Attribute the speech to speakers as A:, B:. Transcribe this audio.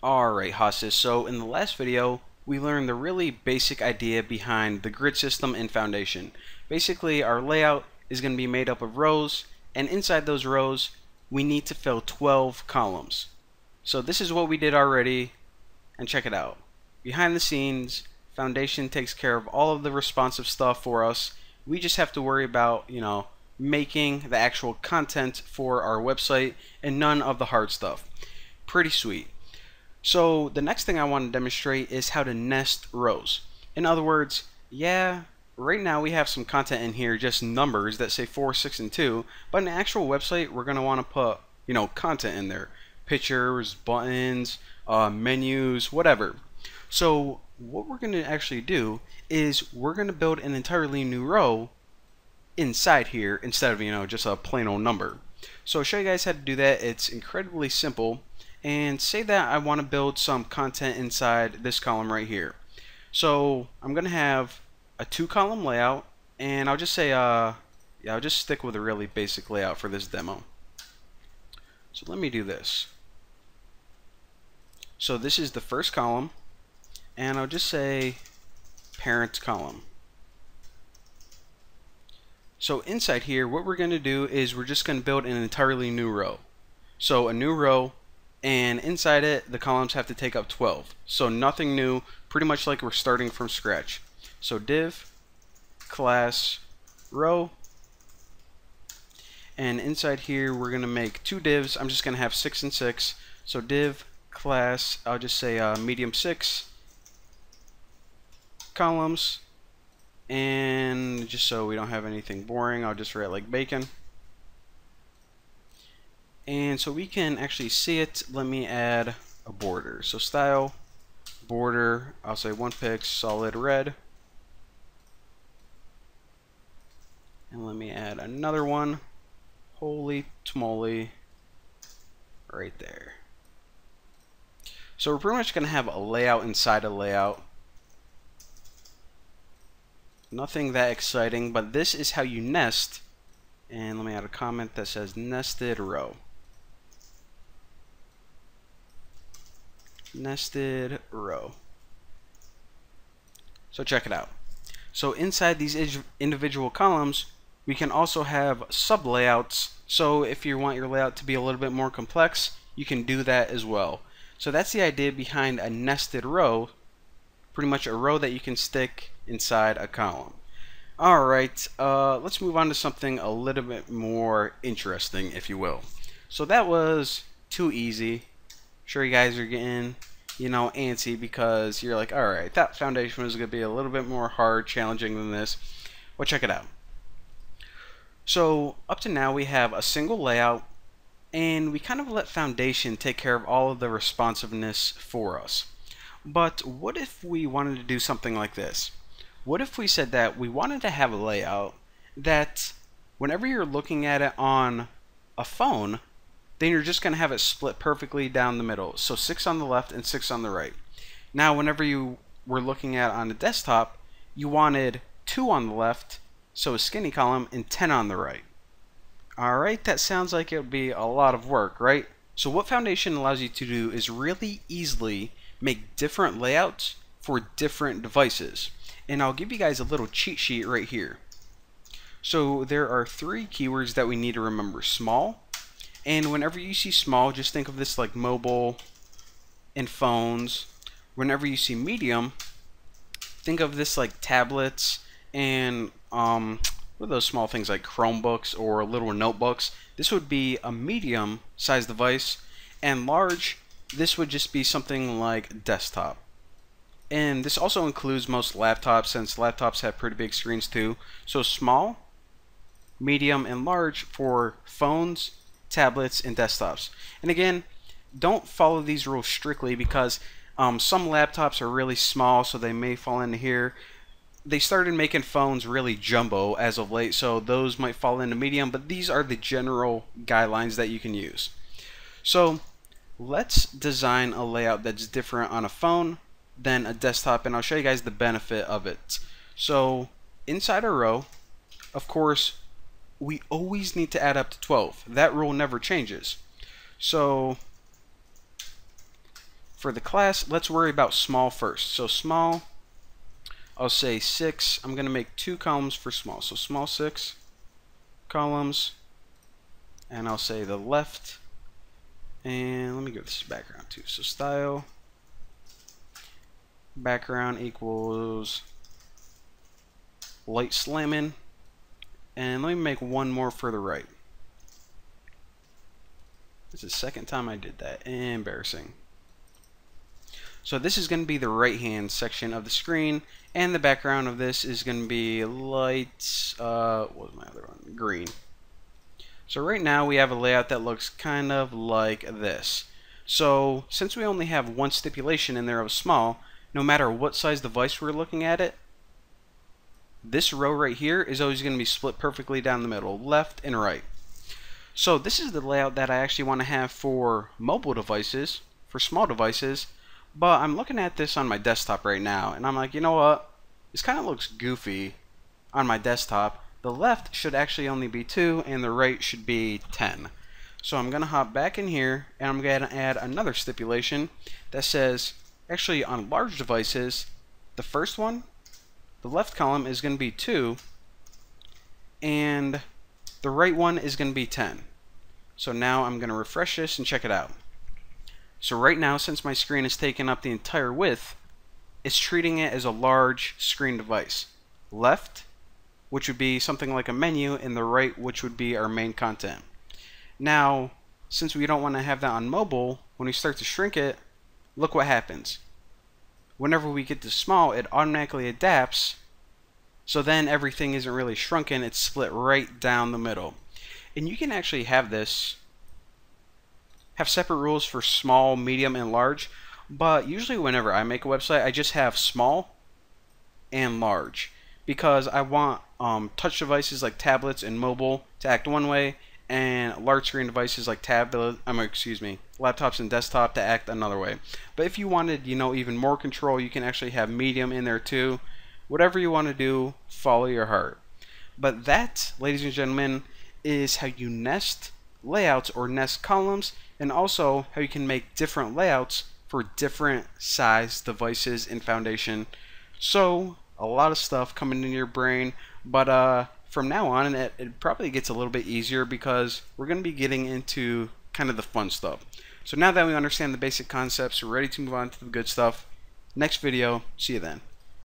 A: Alright Hosses, so in the last video we learned the really basic idea behind the grid system in Foundation. Basically our layout is going to be made up of rows and inside those rows we need to fill 12 columns. So this is what we did already and check it out. Behind the scenes Foundation takes care of all of the responsive stuff for us. We just have to worry about, you know, making the actual content for our website and none of the hard stuff. Pretty sweet. So the next thing I want to demonstrate is how to nest rows. In other words, yeah, right now we have some content in here, just numbers that say 4, 6, and 2, but in an actual website, we're going to want to put, you know, content in there. Pictures, buttons, uh, menus, whatever. So what we're going to actually do is we're going to build an entirely new row inside here instead of, you know, just a plain old number. So I'll show you guys how to do that. It's incredibly simple and say that I want to build some content inside this column right here. So I'm going to have a two column layout and I'll just say uh, yeah, I'll just stick with a really basic layout for this demo. So let me do this. So this is the first column and I'll just say parent column. So inside here what we're going to do is we're just going to build an entirely new row. So a new row and inside it the columns have to take up 12 so nothing new pretty much like we're starting from scratch. So div class row. And inside here we're gonna make two divs. I'm just gonna have six and six. So div class I'll just say uh, medium six. Columns. And just so we don't have anything boring I'll just write like bacon and so we can actually see it, let me add a border. So style, border, I'll say one pix, solid red. And let me add another one. Holy tamale, right there. So we're pretty much going to have a layout inside a layout. Nothing that exciting, but this is how you nest. And let me add a comment that says nested row. Nested row. So check it out. So inside these individual columns, we can also have sub layouts. So if you want your layout to be a little bit more complex, you can do that as well. So that's the idea behind a nested row, pretty much a row that you can stick inside a column. Alright, uh, let's move on to something a little bit more interesting, if you will. So that was too easy sure you guys are getting you know antsy because you're like all right that foundation was going to be a little bit more hard challenging than this. Well check it out. So up to now we have a single layout and we kind of let foundation take care of all of the responsiveness for us. But what if we wanted to do something like this? What if we said that we wanted to have a layout that whenever you're looking at it on a phone then you're just going to have it split perfectly down the middle. So 6 on the left and 6 on the right. Now, whenever you were looking at on a desktop, you wanted 2 on the left, so a skinny column, and 10 on the right. Alright, that sounds like it would be a lot of work, right? So what Foundation allows you to do is really easily make different layouts for different devices. And I'll give you guys a little cheat sheet right here. So there are three keywords that we need to remember. Small, and whenever you see small, just think of this like mobile and phones. Whenever you see medium, think of this like tablets and um, what those small things like Chromebooks or little notebooks. This would be a medium sized device, and large, this would just be something like desktop. And this also includes most laptops since laptops have pretty big screens too. So small, medium, and large for phones tablets, and desktops. And again, don't follow these rules strictly because um, some laptops are really small, so they may fall into here. They started making phones really jumbo as of late, so those might fall into medium, but these are the general guidelines that you can use. So let's design a layout that's different on a phone than a desktop, and I'll show you guys the benefit of it. So inside a row, of course, we always need to add up to 12. That rule never changes. So For the class, let's worry about small first. So small, I'll say 6. I'm going to make two columns for small. So small 6 columns. And I'll say the left. And let me give this background too. So style background equals light salmon. And let me make one more for the right. This is the second time I did that. Embarrassing. So this is going to be the right hand section of the screen and the background of this is going to be light, uh, what was my other one? Green. So right now we have a layout that looks kind of like this. So since we only have one stipulation in there of small, no matter what size device we're looking at it, this row right here is always going to be split perfectly down the middle, left and right. So this is the layout that I actually want to have for mobile devices, for small devices, but I'm looking at this on my desktop right now, and I'm like, you know what? This kind of looks goofy on my desktop. The left should actually only be 2, and the right should be 10. So I'm going to hop back in here, and I'm going to add another stipulation that says, actually on large devices, the first one, the left column is going to be 2, and the right one is going to be 10. So now I'm going to refresh this and check it out. So right now, since my screen is taking up the entire width, it's treating it as a large screen device. Left, which would be something like a menu, and the right, which would be our main content. Now, since we don't want to have that on mobile, when we start to shrink it, look what happens. Whenever we get to small, it automatically adapts, so then everything isn't really shrunken, it's split right down the middle. And you can actually have this have separate rules for small, medium, and large. But usually whenever I make a website, I just have small and large because I want um, touch devices like tablets and mobile to act one way, and large screen devices like tablet, um, excuse me, laptops and desktop to act another way. But if you wanted, you know, even more control, you can actually have medium in there too. Whatever you want to do, follow your heart. But that, ladies and gentlemen, is how you nest layouts or nest columns and also how you can make different layouts for different size devices in Foundation. So a lot of stuff coming in your brain, but uh, from now on it, it probably gets a little bit easier because we're going to be getting into kind of the fun stuff. So now that we understand the basic concepts, we're ready to move on to the good stuff. Next video, see you then.